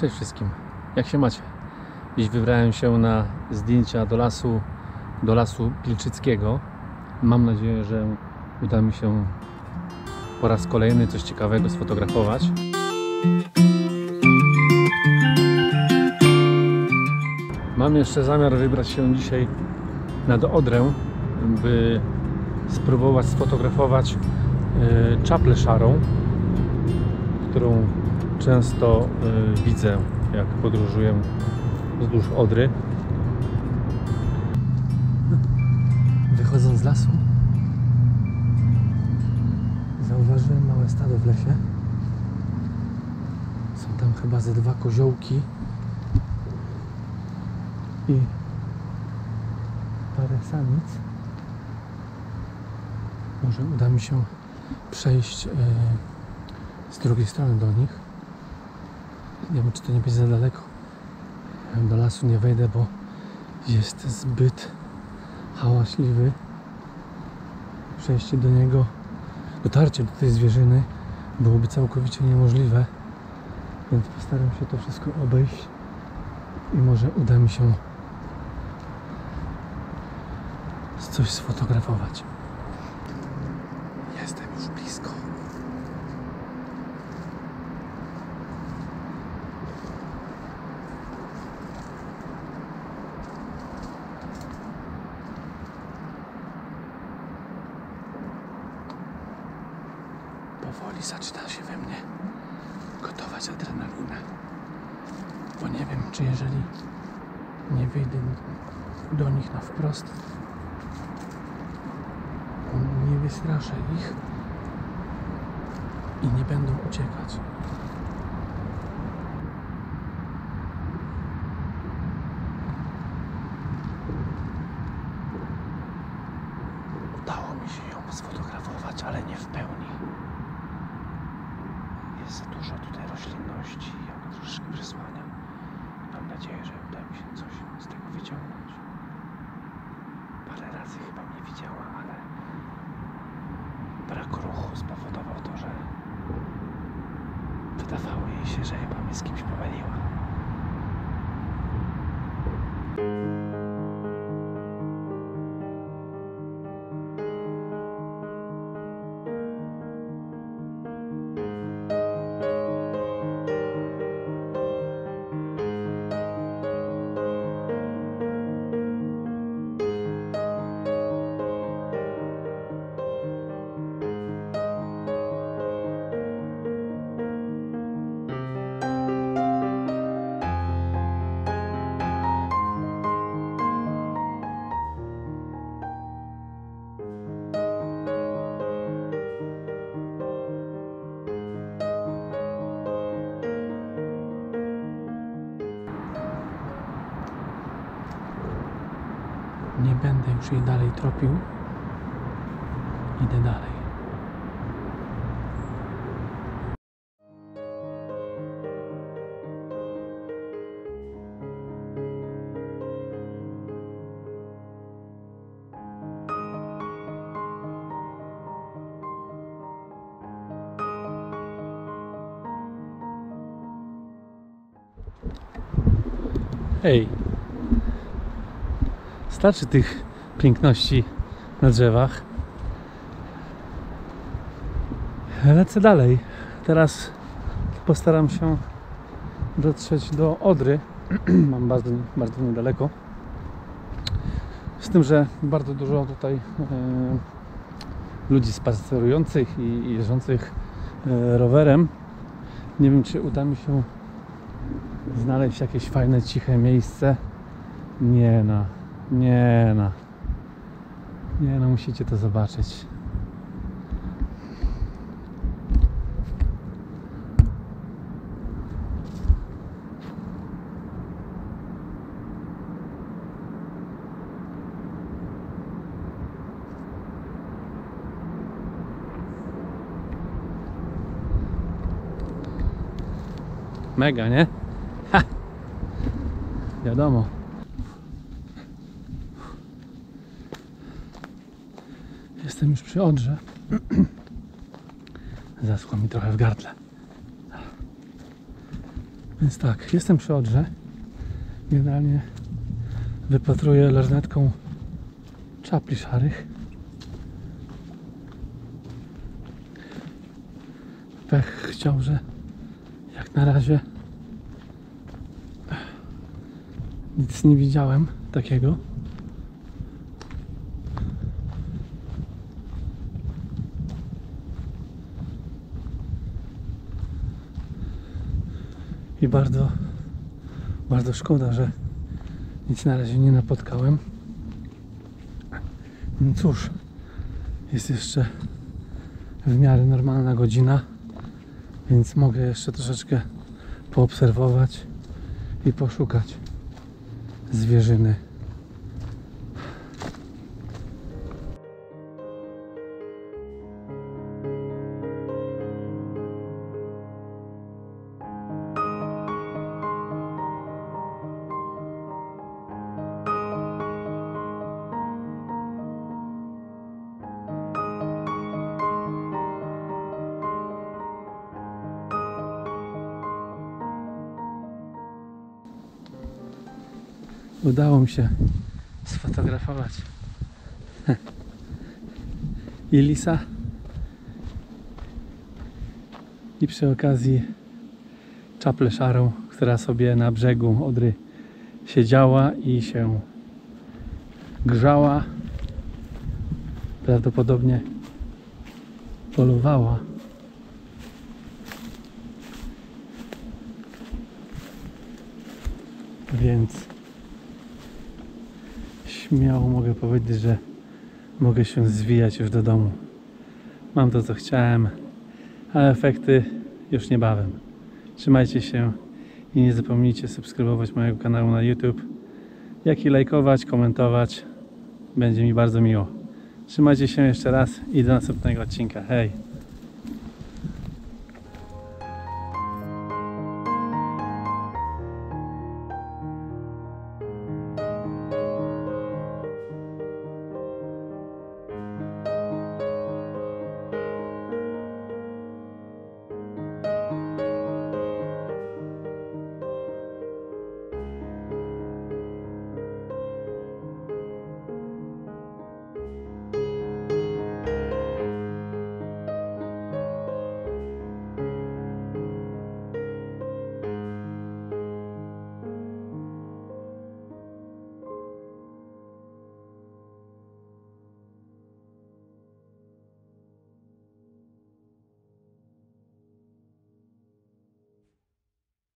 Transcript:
Cześć wszystkim. Jak się macie? Dziś wybrałem się na zdjęcia do lasu, do lasu Pilczyckiego. Mam nadzieję, że uda mi się po raz kolejny coś ciekawego sfotografować. Mam jeszcze zamiar wybrać się dzisiaj nad Odrę, by spróbować sfotografować e, czaplę szarą, którą często e, widzę, jak podróżuję wzdłuż Odry. Wychodząc z lasu, zauważyłem małe stado w lesie. Są tam chyba ze dwa koziołki i parę samic. Może uda mi się przejść e, z drugiej strony do nich. Nie wiem, czy to nie będzie za daleko. Do lasu nie wejdę, bo jest zbyt hałaśliwy. Przejście do niego, dotarcie do tej zwierzyny byłoby całkowicie niemożliwe. Więc postaram się to wszystko obejść i może uda mi się coś sfotografować. Jestem już blisko. Powoli zaczyna się we mnie gotować adrenalina. Bo nie wiem, czy jeżeli nie wyjdę do nich na wprost, nie wystraszę ich i nie będą uciekać. Udało mi się ją sfotografować, ale nie w pełni. Dużo tutaj roślinności i ona troszeczkę przysłania. Mam nadzieję, że uda mi się coś z tego wyciągnąć. Parę razy chyba mnie widziała, ale brak ruchu spowodował to, że wydawało jej się, że chyba mnie z kimś pomyliła. Już jej dalej tropił. Idę dalej. Hej, starczy tych piękności na drzewach. Lecę dalej. Teraz postaram się dotrzeć do Odry. Mam bardzo, bardzo niedaleko. Z tym, że bardzo dużo tutaj e, ludzi spacerujących i, i jeżdżących e, rowerem. Nie wiem, czy uda mi się znaleźć jakieś fajne, ciche miejsce. Nie no, nie no. Nie no, musicie to zobaczyć. Mega, nie? Ha! Wiadomo. Jestem już przy Odrze. Zaschło mi trochę w gardle. Więc tak, jestem przy Odrze. Generalnie wypatruję lornetką czapli szarych. Pech chciał, że jak na razie nic nie widziałem takiego. Bardzo, bardzo szkoda, że nic na razie nie napotkałem. No cóż, jest jeszcze w miarę normalna godzina, więc mogę jeszcze troszeczkę poobserwować i poszukać zwierzyny. Udało mi się sfotografować i lisa i przy okazji czaplę szarą, która sobie na brzegu Odry siedziała i się grzała. Prawdopodobnie polowała. Więc śmiało mogę powiedzieć, że mogę się zwijać już do domu. Mam to, co chciałem, a efekty już niebawem. Trzymajcie się i nie zapomnijcie subskrybować mojego kanału na YouTube, jak i lajkować, komentować. Będzie mi bardzo miło. Trzymajcie się jeszcze raz i do następnego odcinka. Hej!